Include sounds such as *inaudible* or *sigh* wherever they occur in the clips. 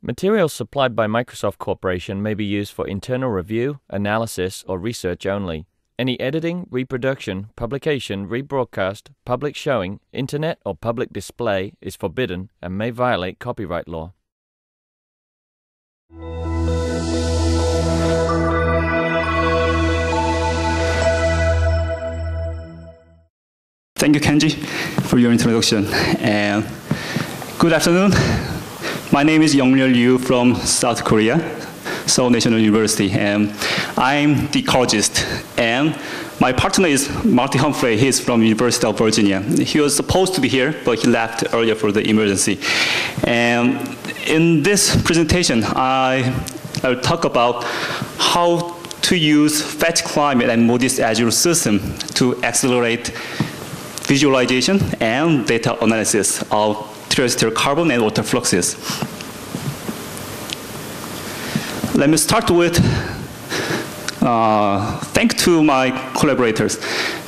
Materials supplied by Microsoft Corporation may be used for internal review, analysis, or research only. Any editing, reproduction, publication, rebroadcast, public showing, internet, or public display is forbidden and may violate copyright law. Thank you, Kenji, for your introduction. And good afternoon. My name is Youngryul Ryu from South Korea, Seoul National University, and I'm the ecologist. And my partner is Marty Humphrey. He's from University of Virginia. He was supposed to be here, but he left earlier for the emergency. And in this presentation, I will talk about how to use Fetch Climate and Modis Azure system to accelerate visualization and data analysis of terrestrial carbon and water fluxes. Let me start with uh, thank to my collaborators.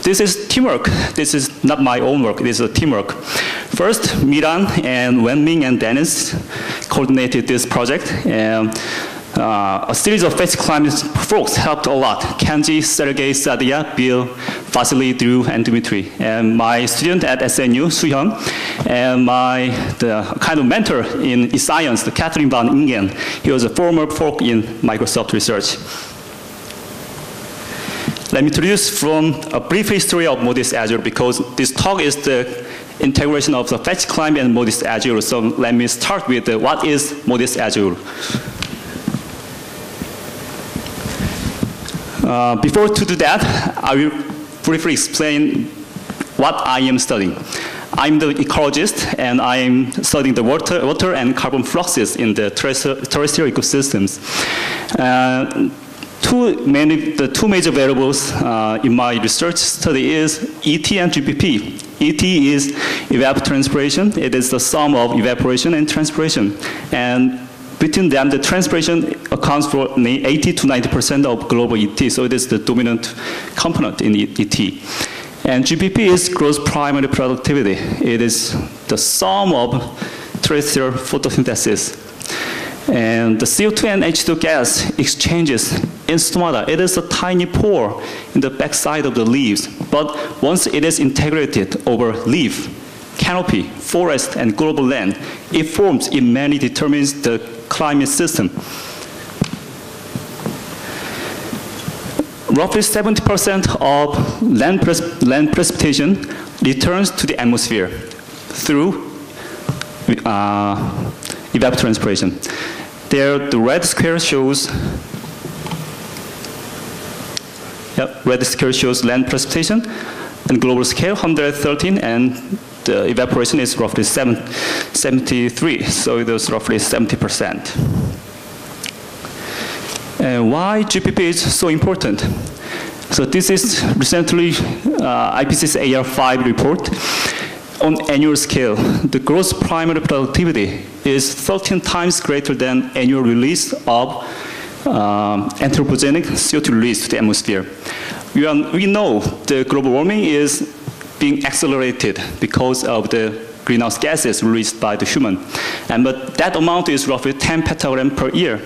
This is teamwork. This is not my own work. This is a teamwork. First, Miran and Wenming and Dennis coordinated this project. And uh, a series of Fetch Climate folks helped a lot. Kenji, Sergei, Sadia, Bill, Vasily, Drew, and Dmitry. And my student at SNU, Suhyun, and my the kind of mentor in science, the Catharine Van Ingen. He was a former folk in Microsoft Research. Let me introduce from a brief history of Modis Azure because this talk is the integration of the Fetch Climate and Modis Azure. So let me start with uh, what is Modis Azure. Uh, before to do that, I will briefly explain what I am studying. I'm the ecologist, and I am studying the water, water and carbon fluxes in the terrestrial ecosystems. Uh, two many, the two major variables uh, in my research study is ET and GPP. ET is evapotranspiration. It is the sum of evaporation and transpiration. And between them, the transpiration accounts for 80 to 90% of global ET, so it is the dominant component in ET. And GPP is gross primary productivity. It is the sum of terrestrial photosynthesis. And the CO2 and H2 gas exchanges in stomata. It is a tiny pore in the backside of the leaves, but once it is integrated over leaf, canopy, forest, and global land, it forms, it mainly determines the climate system. Roughly 70% of land, land precipitation returns to the atmosphere through uh, evapotranspiration. There, the red square shows yep, red square shows land precipitation, and global scale 113, and the evaporation is roughly 7, 73, so it was roughly 70%. And why GPP is so important? So this is recently uh, IPCC AR5 report on annual scale. The gross primary productivity is 13 times greater than annual release of um, anthropogenic CO2 release to the atmosphere. We, are, we know the global warming is being accelerated because of the greenhouse gases released by the human. And but that amount is roughly 10 petagram per year.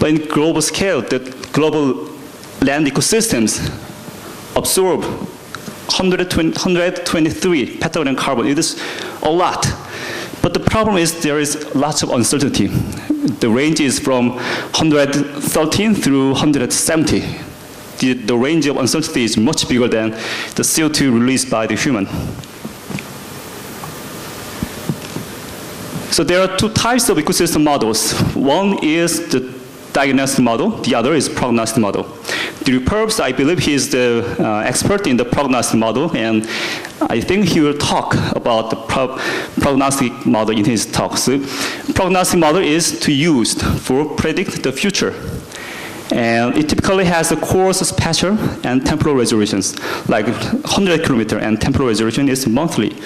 But in global scale, the global land ecosystems absorb 120, 123 petagram carbon. It is a lot. But the problem is there is lots of uncertainty. The range is from 113 through 170 the, the range of uncertainty is much bigger than the CO2 released by the human. So there are two types of ecosystem models. One is the diagnostic model, the other is prognostic model. Drew Purves, I believe he is the uh, expert in the prognostic model, and I think he will talk about the pro prognostic model in his talk. So prognostic model is to use for predict the future. And it typically has a coarse spatial and temporal resolutions, like 100 kilometer, and temporal resolution is monthly.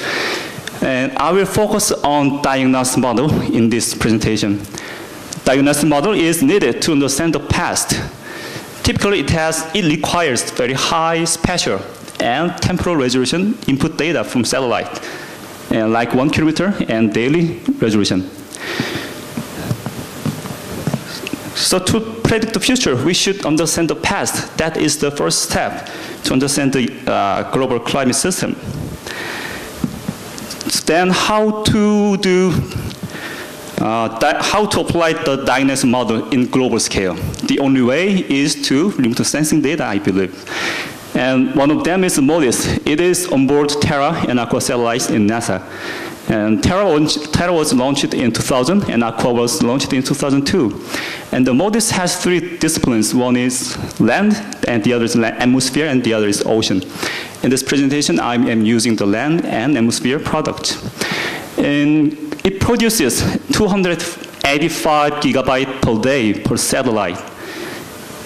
And I will focus on diagnostic model in this presentation. Diagnostic model is needed to understand the past. Typically, it has it requires very high spatial and temporal resolution input data from satellite, and like one kilometer and daily resolution. So to predict the future, we should understand the past. That is the first step to understand the uh, global climate system. Then how to do uh, how to apply the dynamics model in global scale. The only way is to remote sensing data, I believe. And one of them is MODIS. It is onboard Terra and Aqua satellites in NASA. And Terra, Terra, was launched in 2000, and Aqua was launched in 2002. And the MODIS has three disciplines. One is land, and the other is atmosphere, and the other is ocean. In this presentation, I am using the land and atmosphere product. And it produces 285 gigabyte per day per satellite.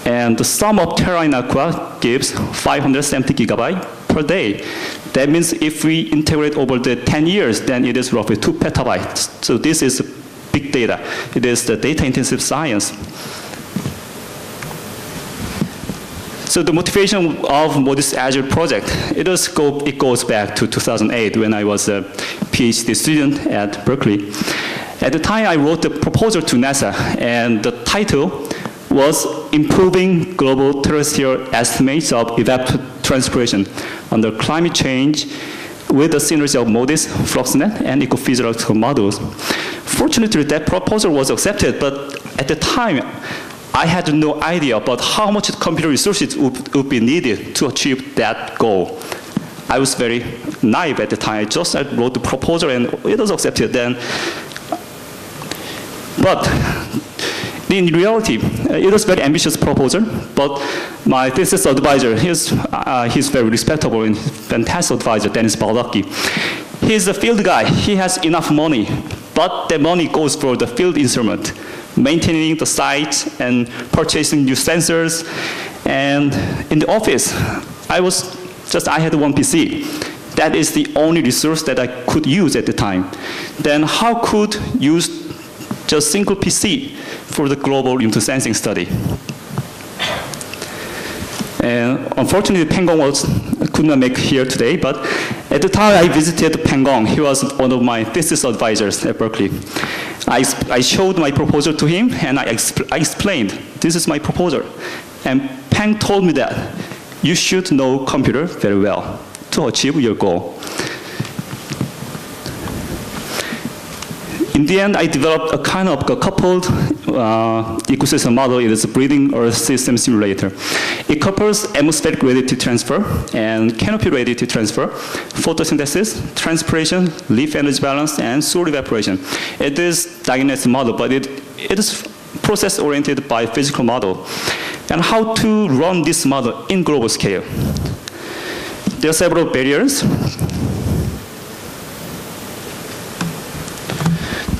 And the sum of Terra and Aqua gives 570 gigabyte per day. That means if we integrate over the 10 years, then it is roughly 2 petabytes. So this is big data. It is the data-intensive science. So the motivation of this Azure project, it, go, it goes back to 2008 when I was a PhD student at Berkeley. At the time, I wrote the proposal to NASA, and the title was Improving Global Terrestrial Estimates of Evapotranspiration under Climate Change with the synergy of MODIS, FluxNet, and ecophysiological models. Fortunately, that proposal was accepted, but at the time, I had no idea about how much computer resources would, would be needed to achieve that goal. I was very naive at the time. I just I wrote the proposal and it was accepted then. But in reality, it was a very ambitious proposal, but my thesis advisor, he's, uh, he's very respectable and fantastic advisor, Dennis Baldocchi. He's a field guy. He has enough money, but the money goes for the field instrument maintaining the site and purchasing new sensors. And in the office, I was just, I had one PC. That is the only resource that I could use at the time. Then how could use just single PC for the global remote sensing study? And unfortunately, Peng-Gong was, could not make here today, but at the time I visited Peng-Gong, he was one of my thesis advisors at Berkeley. I, I showed my proposal to him, and I, exp I explained, this is my proposal. And Peng told me that you should know computer very well to achieve your goal. In the end, I developed a kind of a coupled uh, ecosystem model. It is a breathing Earth system simulator. It couples atmospheric radiative transfer and canopy radiative transfer, photosynthesis, transpiration, leaf energy balance, and soil evaporation. It is diagnostic model, but it, it is process-oriented by physical model. And how to run this model in global scale. There are several barriers.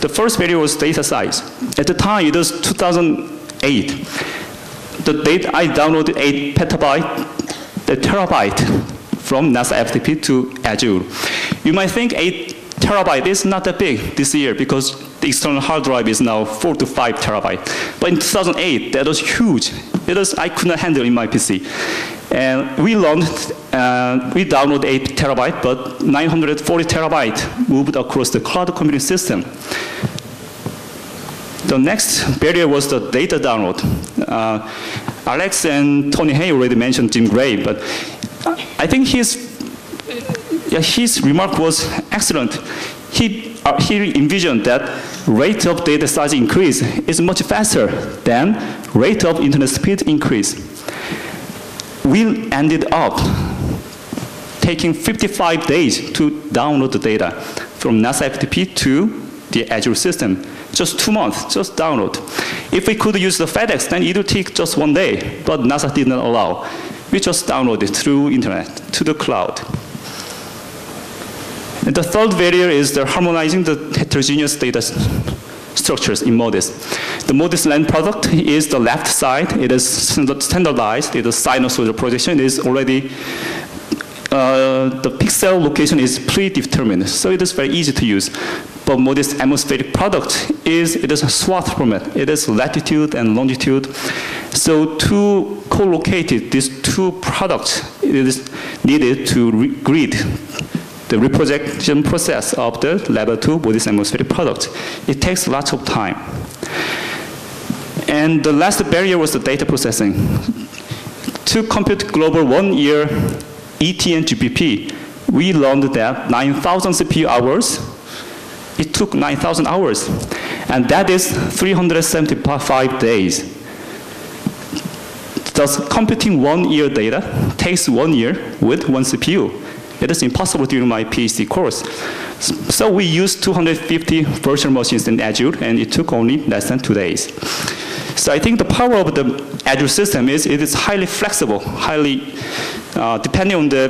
The first barrier was data size. At the time, it was 2008. The data I downloaded 8 petabyte, the terabyte from NASA FTP to Azure. You might think 8 terabyte is not that big this year because the external hard drive is now 4 to 5 terabyte. But in 2008, that was huge. It was, I could not handle in my PC. And we learned, uh, we downloaded 8 terabyte, but 940 terabyte moved across the cloud computing system. The next barrier was the data download. Uh, Alex and Tony Hey already mentioned Jim Gray, but I think his, his remark was excellent. He, uh, he envisioned that rate of data size increase is much faster than rate of internet speed increase. We ended up taking 55 days to download the data from NASA FTP to the Azure system. Just two months, just download. If we could use the FedEx, then it would take just one day, but NASA did not allow. We just downloaded through internet to the cloud. And the third barrier is the harmonizing the heterogeneous data structures in MODIS. The MODIS land product is the left side. It is standardized. It is sinusoidal projection. It is already uh, the pixel location is predetermined, so it is very easy to use. But MODIS atmospheric product is it is a swath format. It is latitude and longitude. So to co-locate these two products, it is needed to grid the reprojection process of the level 2 MODIS atmospheric product. It takes lots of time. And the last barrier was the data processing. To compute global one year ET and GPP, we learned that 9,000 CPU hours, it took 9,000 hours. And that is 375 days. Thus, computing one year data takes one year with one CPU. It is impossible during my PhD course. So we used 250 virtual machines in Azure, and it took only less than two days. So I think the power of the Azure system is it is highly flexible, highly uh, depending on the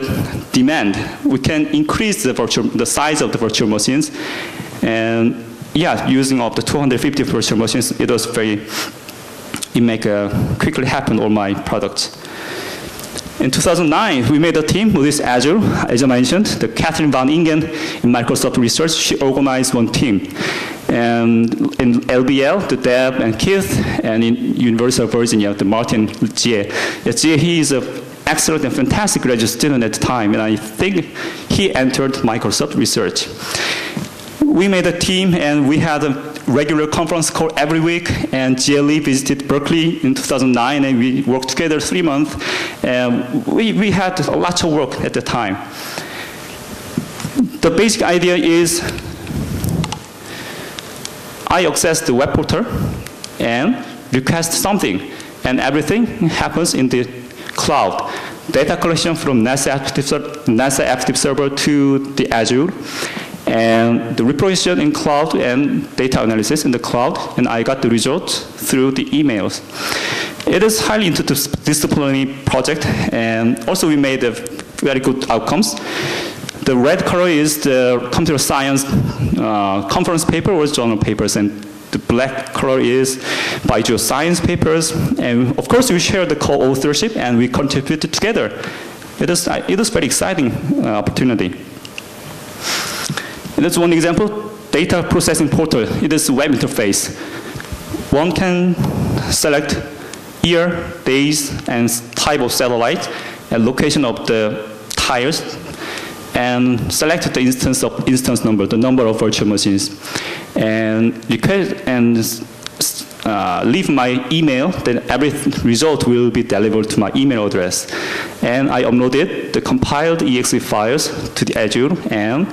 demand. We can increase the virtual, the size of the virtual machines, and yeah, using of the 250 virtual machines, it was very, it make uh, quickly happen all my products. In 2009, we made a team with this Azure, as I mentioned, the Catharine Van Ingen in Microsoft Research, she organized one team. And in LBL, the Deb and Keith, and in University of Virginia, the Martin Jie. Jie, he is an excellent and fantastic graduate student at the time, and I think he entered Microsoft Research. We made a team, and we had a regular conference call every week, and GLE visited Berkeley in 2009, and we worked together three months. And we, we had a lot of work at the time. The basic idea is I access the web portal and request something, and everything happens in the cloud. Data collection from NASA Active, NASA Active Server to the Azure, and the reprojection in cloud and data analysis in the cloud, and I got the results through the emails. It is highly interdisciplinary project, and also we made very good outcomes. The red color is the computer science uh, conference paper or journal papers, and the black color is by geoscience papers. And of course, we share the co-authorship and we contributed together. It is, it is very exciting uh, opportunity. And that's one example, data processing portal. It is a web interface. One can select year, days, and type of satellite, and location of the tiles, and select the instance of instance number, the number of virtual machines, and request and uh, leave my email, then every result will be delivered to my email address. And I uploaded the compiled exe files to the Azure and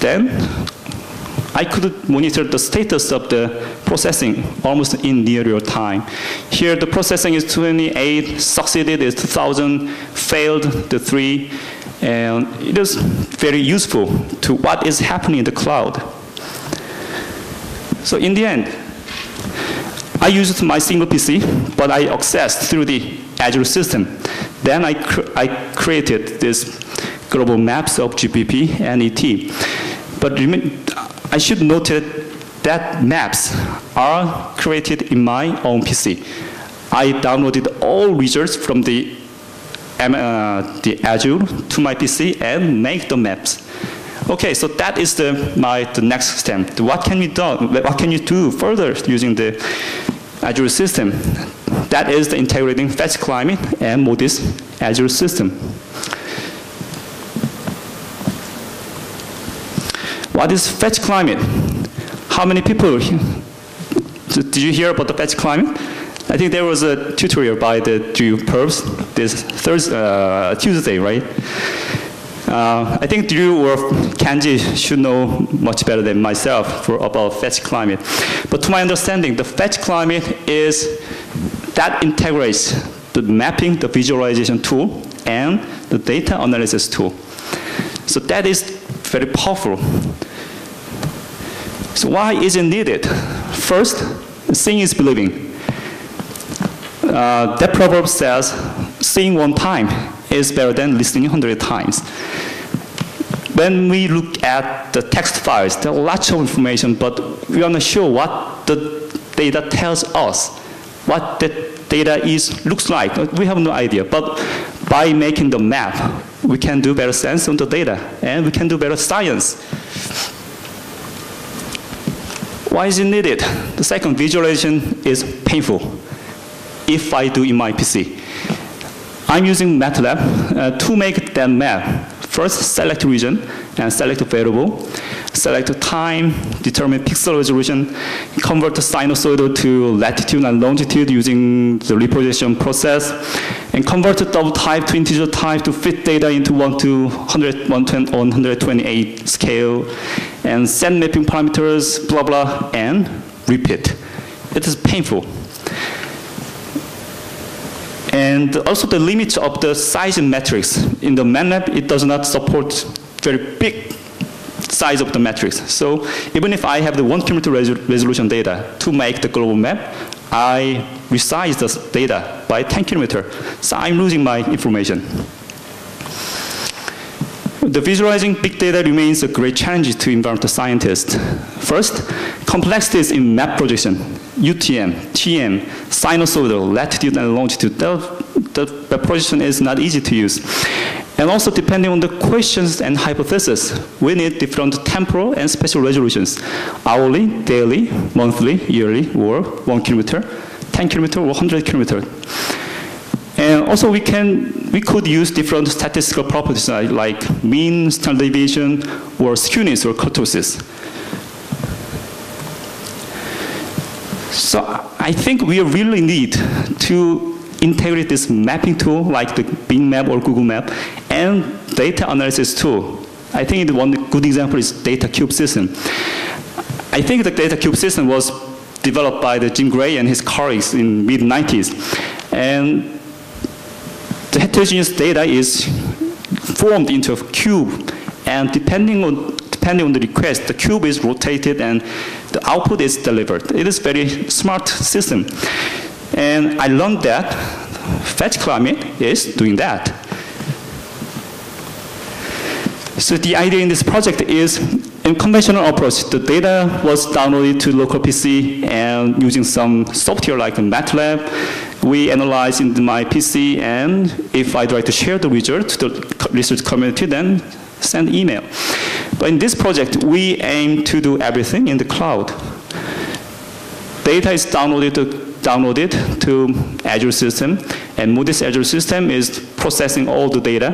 then I could monitor the status of the processing almost in near real time. Here the processing is 28, succeeded is 2000, failed the 3, and it is very useful to what is happening in the cloud. So in the end, I used my single PC, but I accessed through the Azure system. Then I, cr I created this global maps of GPP and ET. But I should note that maps are created in my own PC. I downloaded all results from the, uh, the Azure to my PC and make the maps. Okay, so that is the, my, the next step. What can we do? What can you do further using the Azure system? That is the integrating fetch climate and Modis Azure system. What is fetch climate? How many people, did you hear about the fetch climate? I think there was a tutorial by the Drew Purves this Thursday, uh, Tuesday, right? Uh, I think Drew or Kenji should know much better than myself for about fetch climate. But to my understanding, the fetch climate is that integrates the mapping, the visualization tool, and the data analysis tool. So that is very powerful. So why is it needed? First, seeing is believing. Uh, that proverb says, seeing one time is better than listening 100 times. When we look at the text files, there are lots of information, but we are not sure what the data tells us, what the data is looks like. We have no idea, but by making the map, we can do better sense on the data, and we can do better science. Why is it needed? The second, visualization is painful if I do in my PC. I'm using MATLAB uh, to make that map. First, select region and select variable. select time, determine pixel resolution, convert the sinusoidal to latitude and longitude using the reprojection process, and convert the double type to integer type to fit data into 1 to 100, 128 scale, and send mapping parameters, blah, blah, and repeat. It is painful. And also the limit of the size matrix. In the MATLAB, it does not support very big size of the matrix. So even if I have the one kilometer resolution data to make the global map, I resize the data by 10 kilometer. So I'm losing my information. The visualizing big data remains a great challenge to environmental scientists. First, complexities in map projection, UTM, TM, sinusoidal, latitude and longitude. The, projection is not easy to use. And also depending on the questions and hypothesis, we need different temporal and spatial resolutions, hourly, daily, monthly, yearly, or one kilometer, 10 kilometer, or 100 kilometer. And also we can, we could use different statistical properties like mean, standard deviation, or skewness or kurtosis. So I think we really need to integrate this mapping tool like the Bing Map or Google Map and data analysis tool. I think one good example is Data Cube system. I think the Data Cube system was developed by the Jim Gray and his colleagues in mid 90s. And heterogeneous data is formed into a cube. And depending on, depending on the request, the cube is rotated and the output is delivered. It is very smart system. And I learned that Fetch Climate is doing that. So the idea in this project is, in conventional approach, the data was downloaded to local PC and using some software like MATLAB, we analyze in my PC, and if I'd like to share the result to the research community, then send email. But in this project, we aim to do everything in the cloud. Data is downloaded to downloaded to Azure system, and Modis Azure system is processing all the data,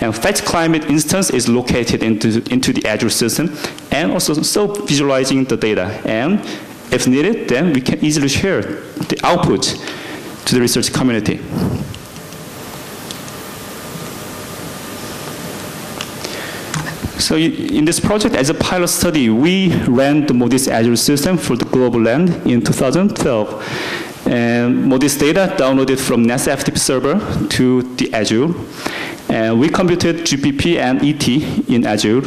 and Fetch Climate instance is located into, into the Azure system, and also so visualizing the data. And if needed, then we can easily share the output to the research community. So in this project, as a pilot study, we ran the MODIS Azure system for the global land in 2012. And MODIS data downloaded from NASA FTP server to the Azure. And we computed GPP and ET in Azure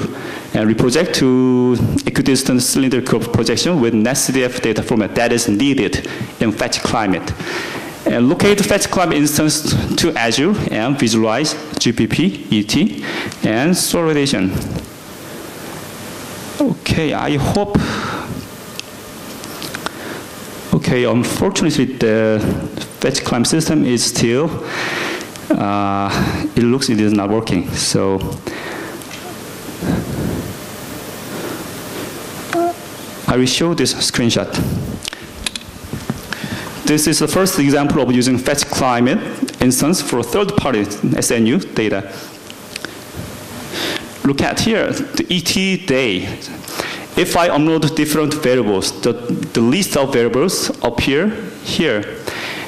and reproject to equidistant cylindrical projection with NetCDF data format that is needed in Fetch Climate. And locate Fetch Climate instance to Azure and visualize GPP, ET, and solar radiation. Okay, I hope Okay, unfortunately, the fetch climate system is still, uh, it looks it is not working. So I will show this screenshot. This is the first example of using fetch climate instance for third-party SNU data. Look at here, the ET day if I upload different variables, the, the list of variables appear here.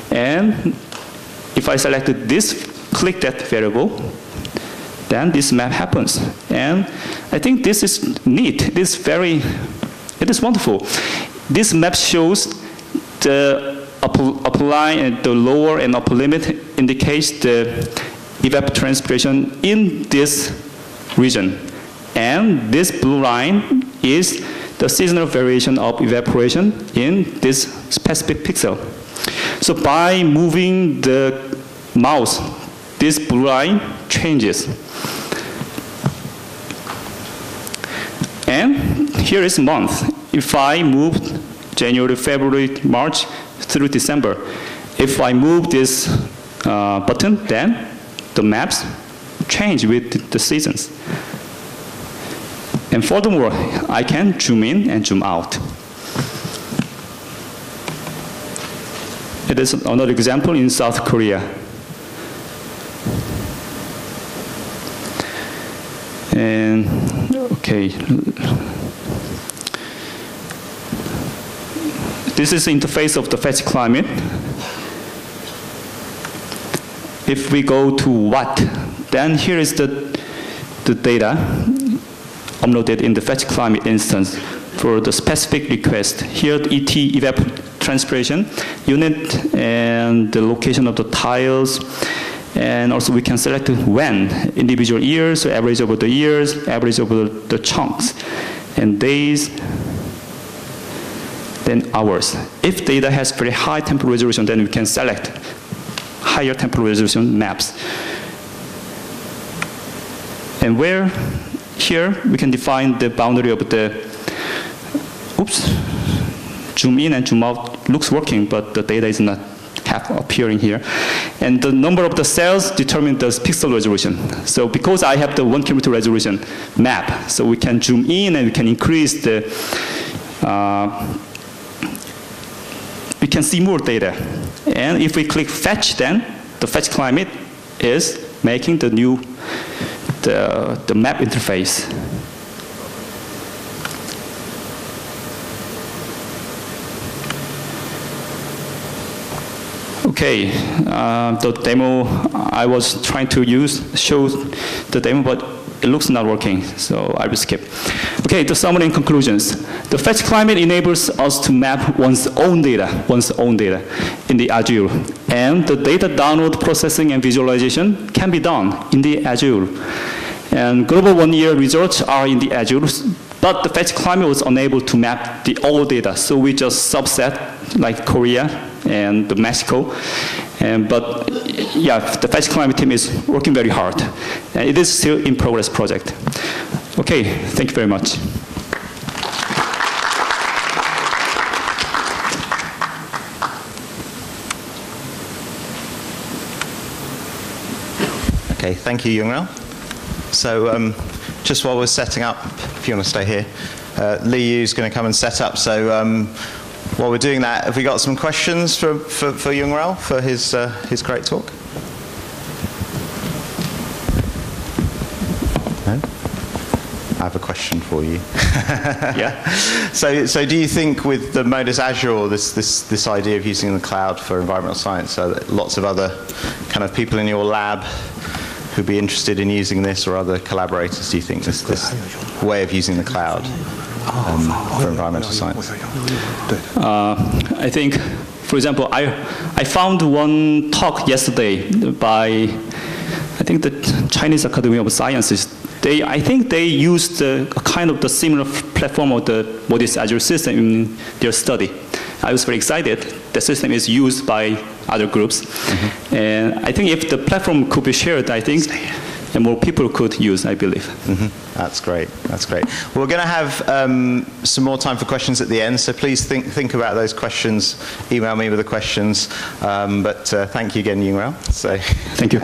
And if I select this, click that variable, then this map happens. And I think this is neat. This very, it is wonderful. This map shows the upper line and the lower and upper limit indicates the evapotranspiration in this region. And this blue line is the seasonal variation of evaporation in this specific pixel. So by moving the mouse, this blue line changes. And here is month. If I move January, February, March through December, if I move this uh, button, then the maps change with the seasons. And furthermore, I can zoom in and zoom out. It is another example in South Korea. And, okay, this is the interface of the fetch climate. If we go to what, then here is the, the data uploaded in the fetch climate instance for the specific request. Here, the ET evapotranspiration unit and the location of the tiles. And also we can select when, individual years, so average over the years, average over the chunks, and days, then hours. If data has very high temporal resolution, then we can select higher temporal resolution maps. And where here we can define the boundary of the, oops, zoom in and zoom out looks working, but the data is not half appearing here. And the number of the cells determine the pixel resolution. So because I have the one kilometer resolution map, so we can zoom in and we can increase the, uh, we can see more data. And if we click fetch then, the fetch climate is making the new, the, the map interface. Okay, uh, the demo I was trying to use show the demo, but it looks not working, so I will skip. Okay, the summary and conclusions. The fetch climate enables us to map one's own data, one's own data in the Azure. And the data download, processing, and visualization can be done in the Azure. And global one-year results are in the Azure, but the fetch climate was unable to map the all data, so we just subset like Korea and Mexico. And, but yeah, the fetch climate team is working very hard. And it is still in progress project. Okay, thank you very much. Okay, thank you, Youngryul. So um, just while we're setting up, if you want to stay here, uh, Lee Yu's going to come and set up. So um, while we're doing that, have we got some questions for, for, for Youngryul for his, uh, his great talk? No? I have a question for you. *laughs* yeah. *laughs* So, so do you think with the Modis Azure, this, this, this idea of using the cloud for environmental science, so that lots of other kind of people in your lab who'd be interested in using this or other collaborators, do you think, this, this way of using the cloud um, for environmental science? Uh, I think, for example, I, I found one talk yesterday by, I think the Chinese Academy of Sciences. They, I think they used a kind of the similar platform of the Modis Azure system in their study. I was very excited. The system is used by other groups. Mm-hmm. And I think if the platform could be shared, I think and more people could use, I believe. Mm-hmm. That's great. That's great. Well, we're going to have um, some more time for questions at the end, so please think, think about those questions. Email me with the questions. Um, but uh, thank you again, Youngryul. So, thank you.